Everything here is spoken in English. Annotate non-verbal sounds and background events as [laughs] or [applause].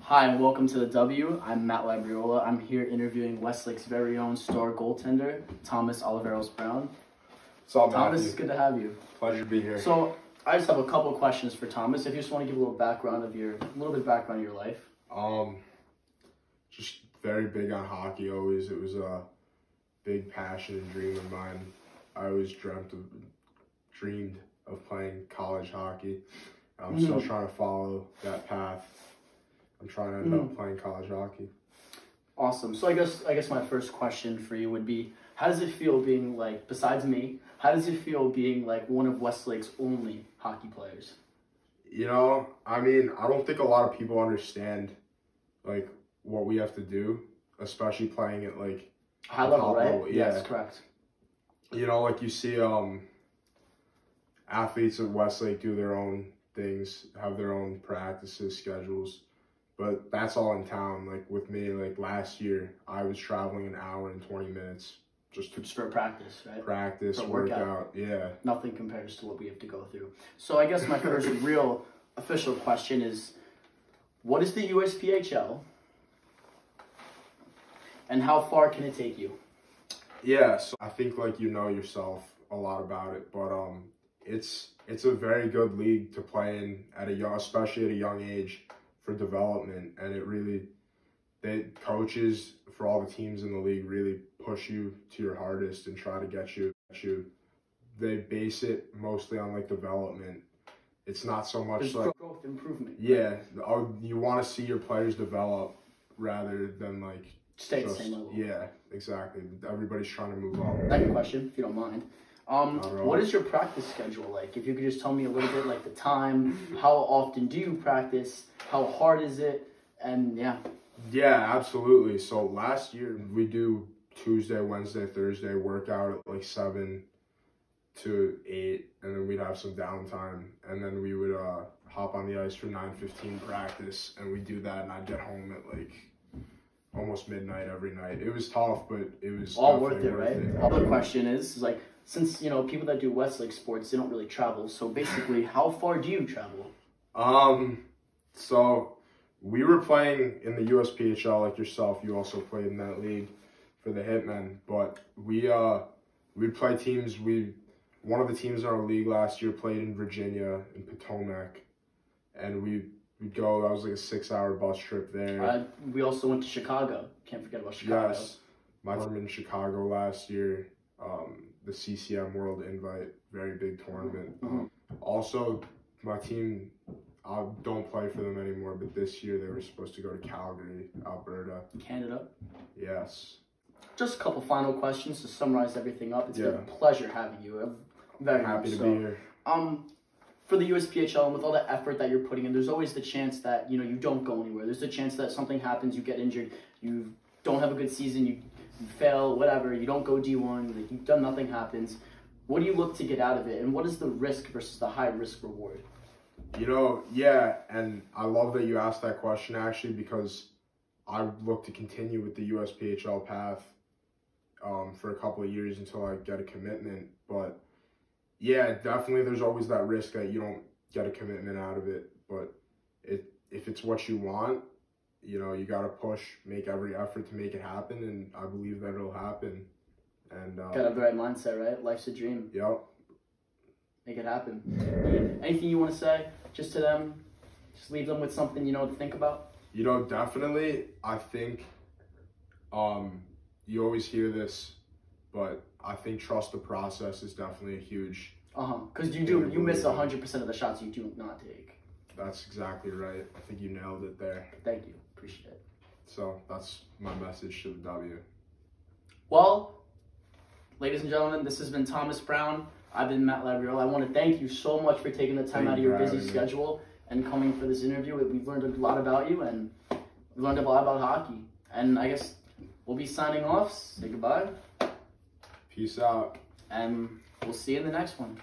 Hi, and welcome to the W. I'm Matt Labriola. I'm here interviewing Westlake's very own star goaltender, Thomas Oliveras Brown. So Thomas, it's good to have you. Pleasure to be here. So, I just have a couple questions for Thomas. If you just want to give a little background of your, a little bit of background of your life. um, just very big on hockey. Always, it was a big passion and dream of mine. I always dreamt of, dreamed of playing college hockey. I'm still Mhm. trying to follow that path. I'm trying to end up playing college hockey. Awesome. So I guess I guess my first question for you would be, how does it feel being like, besides me, how does it feel being like one of Westlake's only hockey players? You know, I mean, I don't think a lot of people understand like what we have to do, especially playing at like High level, right? level, Yes, correct. you know, like you see um athletes at Westlake do their own things, have their own practices, schedules. But that's all in town. Like with me, like last year I was traveling an hour and twenty minutes just to Just for practice, right? practice, For work workout. out. Yeah. nothing compares to what we have to go through. So I guess my first [laughs] real official question is, what is the USPHL, and how far can it take you? Yeah, so I think like you know yourself a lot about it, but um it's it's a very good league to play in at a young especially at a young age for development and it really they coaches for all the teams in the league really push you to your hardest and try to get you get you they base it mostly on like development. It's not so much There's like growth improvement. yeah, oh, you want to see your players develop rather than like Stay at the same level. Yeah, exactly. Everybody's trying to move on Second question, if you don't mind. Um, Not at all. what is your practice schedule like? If you could just tell me a little bit, like the time, [laughs] how often do you practice, how hard is it, and yeah, Yeah, absolutely. So last year we do Tuesday, Wednesday, Thursday workout at like seven to eight, and then we'd have some downtime, and then we would uh hop on the ice for nine fifteen practice, and we do that, and I'd get home at like almost midnight every night. It was tough, but it was all worth definitely it, right? Other question is, is like since you know people that do Westlake sports, they don't really travel. So basically, how far do you travel? Um, so we were playing in the USPHL like yourself. You also played in that league for the Hitmen, but we uh we play teams. We one of the teams in our league last year played in Virginia in Potomac, and we we'd go. That was like a six hour bus trip there. Uh, we also went to Chicago. Can't forget about Chicago. yes, my team in Chicago last year. Um, the CCM World Invite, very big tournament. Um, also, my team, I don't play for them anymore, but this year they were supposed to go to Calgary, Alberta. Canada. Yes. Just a couple final questions to summarize everything up. It's been a pleasure having you. I'm Very Happy much to so. be here. Um, for the USPHL and with all the effort that you're putting in, there's always the chance that you know you don't go anywhere. There's the chance that something happens, you get injured, you don't have a good season, you, you fail, whatever. You don't go D1, like you've done nothing happens. What do you look to get out of it, and what is the risk versus the high risk reward? You know, yeah, and I love that you asked that question actually because I look to continue with the USPHL path um, for a couple of years until I get a commitment. But yeah, definitely there's always that risk that you don't get a commitment out of it. But it if it's what you want, you know, you got to push, make every effort to make it happen, and I believe that it'll happen. And Got to uh, have the right mindset, right? Life's a dream. yep. Make it happen. Anything you want to say, just to them, just leave them with something you know to think about. You know, definitely, I think um, you always hear this, but I think trust the process is definitely a huge. Uh huh. Because you do, you miss hundred percent of the shots you do not take. That's exactly right. I think you nailed it there. Thank you. Appreciate it. So that's my message to the W. Well, ladies and gentlemen, this has been Thomas Brown. I've been Matt Labriola. I want to thank you so much for taking the time Thank out of you your busy schedule and coming for this interview. We've learned a lot about you and we learned a lot about hockey. And I guess we'll be signing off. Say goodbye. Peace out. And we'll see you in the next one.